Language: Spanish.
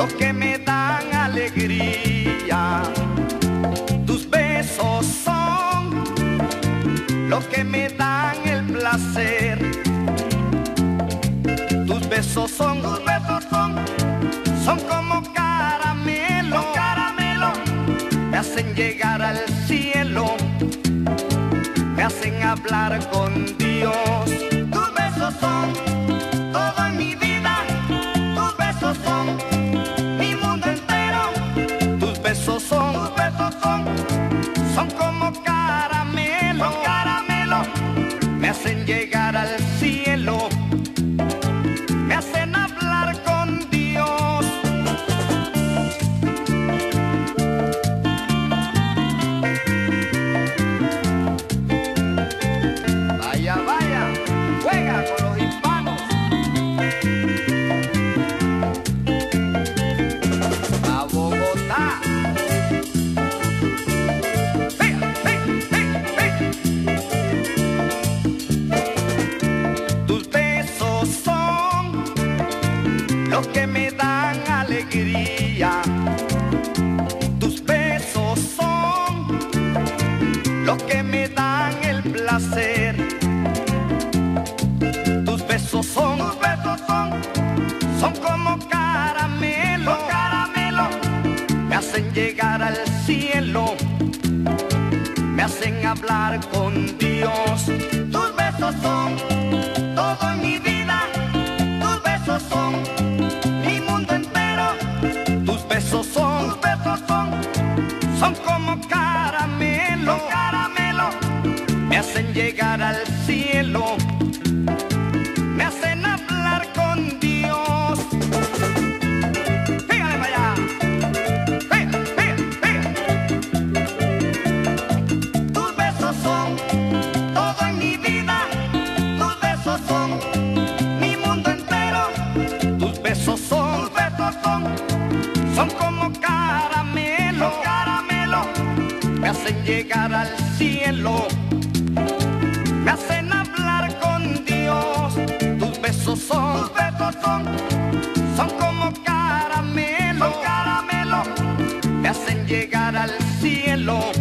los que me dan alegría. Tus besos son los que me dan el placer. Tus besos son, tus besos son, son como caramelo, caramelo, me hacen llegar al cielo, me hacen hablar contigo. Alegría. Tus besos son los que me dan el placer. Tus besos son, tus besos son, son como caramelo, caramelo, me hacen llegar al cielo, me hacen hablar con Dios. Tus besos son tus besos son, son como caramelo, caramelo, me hacen llegar al cielo, me hacen hablar con Dios. Fíjale para allá. Fíjale, fíjale. Tus besos son todo en mi vida, tus besos son mi mundo entero, tus besos son, tus besos son, son como hacen llegar al cielo, me hacen hablar con Dios, tus besos son, besos son, son como caramelo, caramelo, me hacen llegar al cielo,